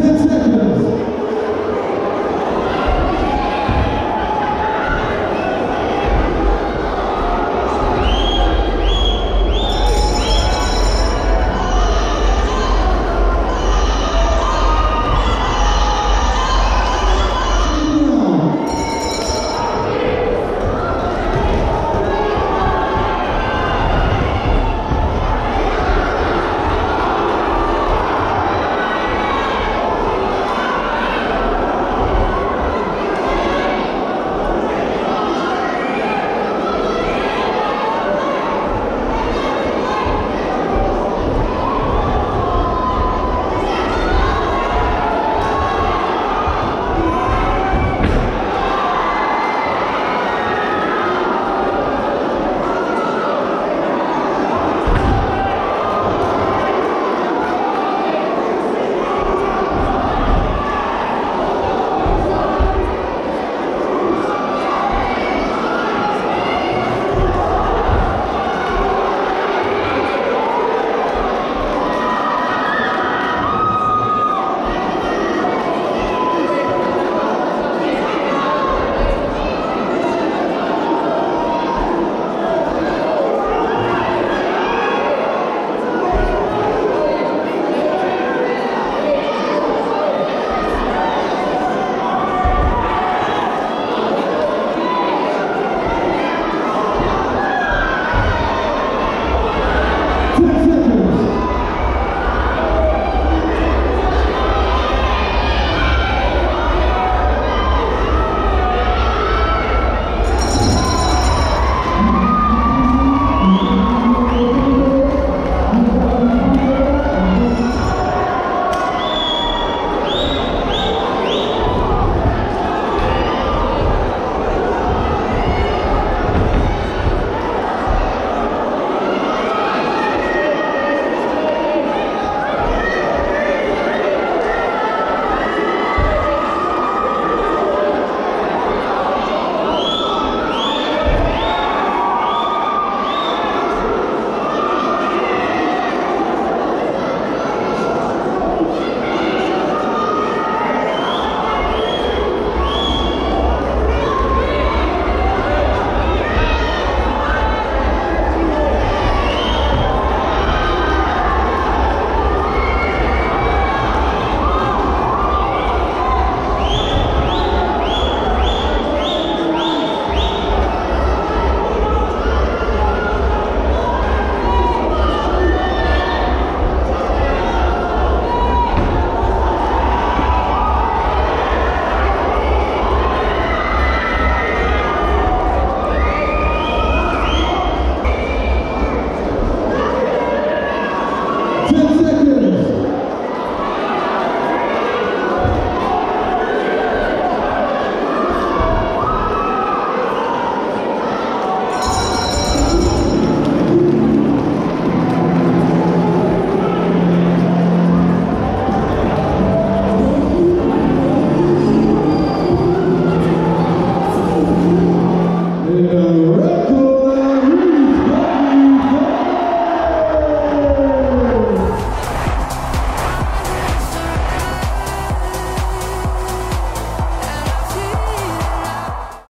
10 seconds.